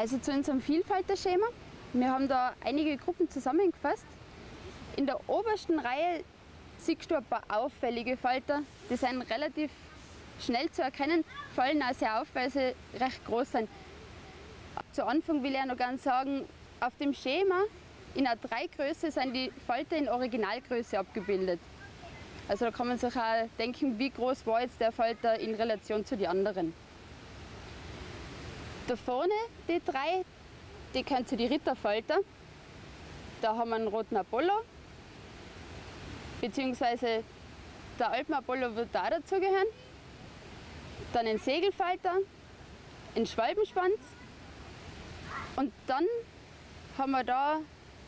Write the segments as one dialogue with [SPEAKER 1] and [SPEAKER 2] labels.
[SPEAKER 1] Also zu unserem Vielfalterschema. Wir haben da einige Gruppen zusammengefasst. In der obersten Reihe siehst du ein paar auffällige Falter. Die sind relativ schnell zu erkennen, fallen auch sehr auf, weil sie recht groß sind. Zu Anfang will ich noch gerne sagen, auf dem Schema in A3-Größe sind die Falter in Originalgröße abgebildet. Also da kann man sich auch denken, wie groß war jetzt der Falter in Relation zu den anderen. Da vorne, die drei, die gehören zu den Ritterfalter. Da haben wir einen roten Apollo, beziehungsweise der Alpen Apollo wird da dazugehören. Dann ein Segelfalter, ein Schwalbenschwanz und dann haben wir da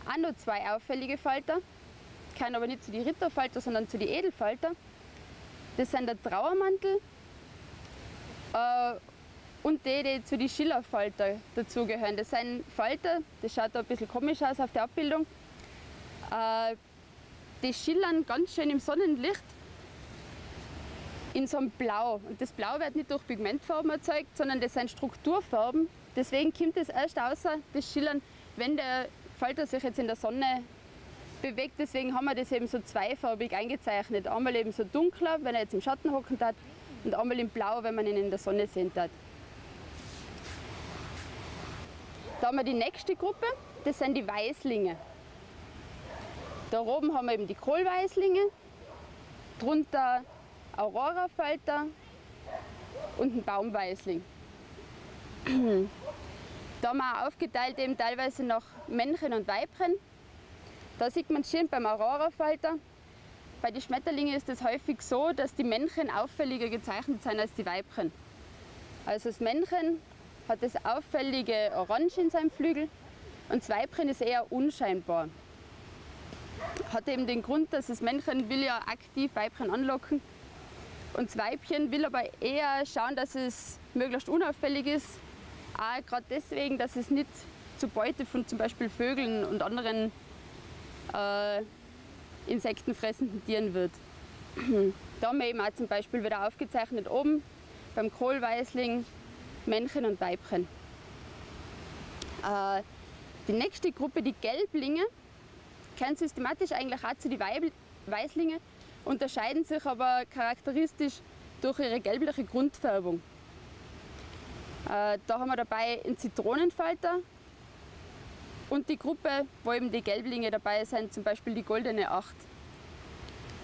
[SPEAKER 1] auch noch zwei auffällige Falter. Kein aber nicht zu den Ritterfalter, sondern zu den Edelfalter. Das sind der Trauermantel äh, und die, die zu den Schillerfalter dazugehören. Das sind Falter, das schaut da ein bisschen komisch aus auf der Abbildung. Äh, die schillern ganz schön im Sonnenlicht in so einem Blau. Und das Blau wird nicht durch Pigmentfarben erzeugt, sondern das sind Strukturfarben. Deswegen kommt es erst außer das Schillern, wenn der Falter sich jetzt in der Sonne bewegt. Deswegen haben wir das eben so zweifarbig eingezeichnet. Einmal eben so dunkler, wenn er jetzt im Schatten hocken hat, und einmal in Blau, wenn man ihn in der Sonne sehen hat. Da haben wir die nächste Gruppe, das sind die Weißlinge. Da oben haben wir eben die Kohlweißlinge, drunter Aurorafalter und ein Baumweißling. Da haben wir auch aufgeteilt eben teilweise nach Männchen und Weibchen. Da sieht man schön beim Aurorafalter. Bei den Schmetterlingen ist es häufig so, dass die Männchen auffälliger gezeichnet sind als die Weibchen. Also das Männchen hat das auffällige Orange in seinem Flügel und das Weibchen ist eher unscheinbar. Hat eben den Grund, dass das Männchen will ja aktiv Weibchen anlocken und das Weibchen will aber eher schauen, dass es möglichst unauffällig ist auch gerade deswegen, dass es nicht zur Beute von zum Beispiel Vögeln und anderen äh, insektenfressenden Tieren wird. da haben wir eben auch zum Beispiel wieder aufgezeichnet oben beim Kohlweißling Männchen und Weibchen. Äh, die nächste Gruppe, die Gelblinge, gehören systematisch eigentlich auch zu den Weißlinge, unterscheiden sich aber charakteristisch durch ihre gelbliche Grundfärbung. Äh, da haben wir dabei einen Zitronenfalter und die Gruppe, wo eben die Gelblinge dabei sind, zum Beispiel die goldene Acht.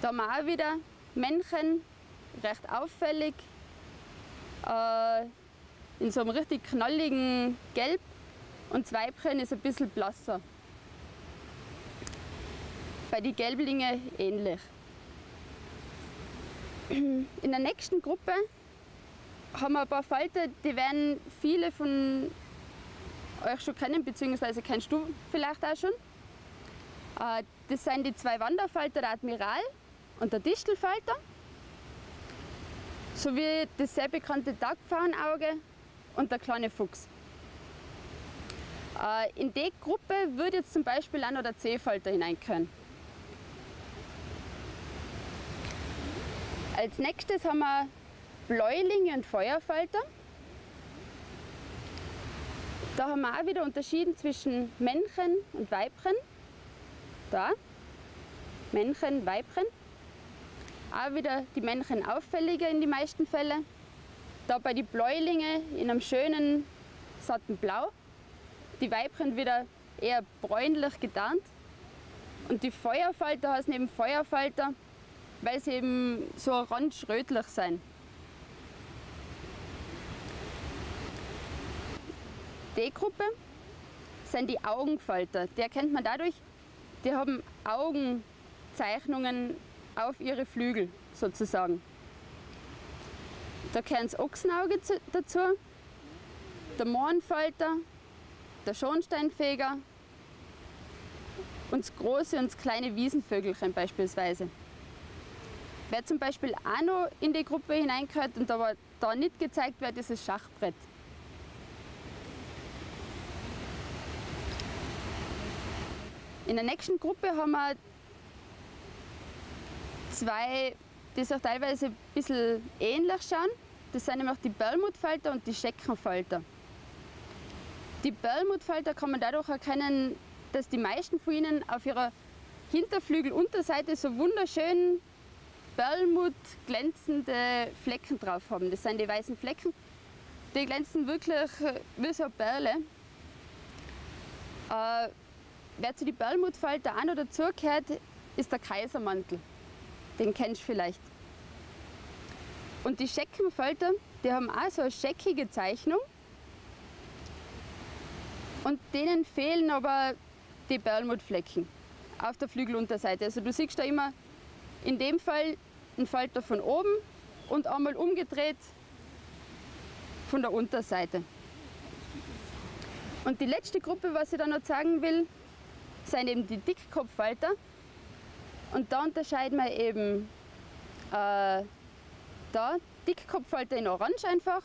[SPEAKER 1] Da haben wir auch wieder Männchen, recht auffällig, äh, in so einem richtig knalligen Gelb und das Weibchen ist ein bisschen blasser. Bei den Gelblingen ähnlich. In der nächsten Gruppe haben wir ein paar Falter, die werden viele von euch schon kennen, beziehungsweise kennst du vielleicht auch schon. Äh, das sind die zwei Wanderfalter, der Admiral und der Distelfalter, sowie das sehr bekannte Tagpfauenauge und der kleine Fuchs. Äh, in die Gruppe würde jetzt zum Beispiel auch noch der C-Falter hineinkommen. Als nächstes haben wir Bläulinge und Feuerfalter. Da haben wir auch wieder unterschieden zwischen Männchen und Weibchen. Da, Männchen, Weibchen. Auch wieder die Männchen auffälliger in die meisten Fälle. Da bei den Bläulinge in einem schönen, satten Blau. Die Weibchen wieder eher bräunlich getarnt. Und die Feuerfalter heißen eben Feuerfalter, weil sie eben so orange-rötlich sind. D-Gruppe sind die Augenfalter. Die erkennt man dadurch, die haben Augenzeichnungen auf ihre Flügel sozusagen. Da gehören das Ochsenauge dazu, der Mohrenfalter, der Schornsteinfeger und das große und das kleine Wiesenvögelchen beispielsweise. Wer zum Beispiel auch noch in die Gruppe hineingehört und aber da nicht gezeigt wird, ist das Schachbrett. In der nächsten Gruppe haben wir zwei, die sich teilweise ein bisschen ähnlich schauen. Das sind nämlich die Perlmuttfalter und die Scheckenfalter. Die Perlmuttfalter kann man dadurch erkennen, dass die meisten von ihnen auf ihrer Hinterflügelunterseite so wunderschön Perlmutt glänzende Flecken drauf haben. Das sind die weißen Flecken. Die glänzen wirklich wie so eine Perle. Äh, wer zu den Perlmuttfalter an oder zugehört, ist der Kaisermantel. Den kennst du vielleicht. Und die Scheckenfalter, die haben auch so eine scheckige Zeichnung. Und denen fehlen aber die Perlmuttflecken auf der Flügelunterseite. Also du siehst da immer in dem Fall einen Falter von oben und einmal umgedreht von der Unterseite. Und die letzte Gruppe, was ich da noch sagen will, sind eben die Dickkopffalter. Und da unterscheiden wir eben äh, da Dickkopffalter in Orange einfach.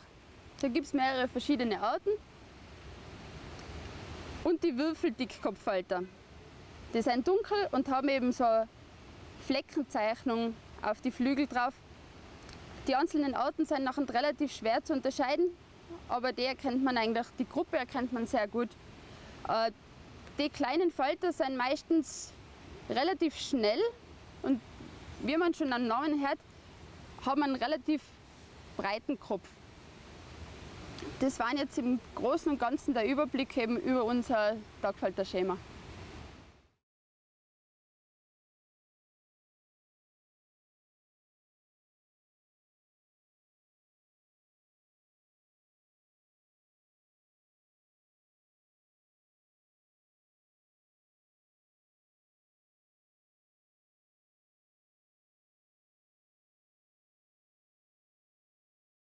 [SPEAKER 1] Da gibt es mehrere verschiedene Arten. Und die Würfeldickkopffalter. Die sind dunkel und haben eben so Fleckenzeichnung auf die Flügel drauf. Die einzelnen Arten sind nachher relativ schwer zu unterscheiden, aber die erkennt man eigentlich, die Gruppe erkennt man sehr gut. Äh, die kleinen Falter sind meistens relativ schnell und wie man schon am Namen hört, haben einen relativ breiten Kopf. Das war jetzt im Großen und Ganzen der Überblick eben über unser Tagfalterschema.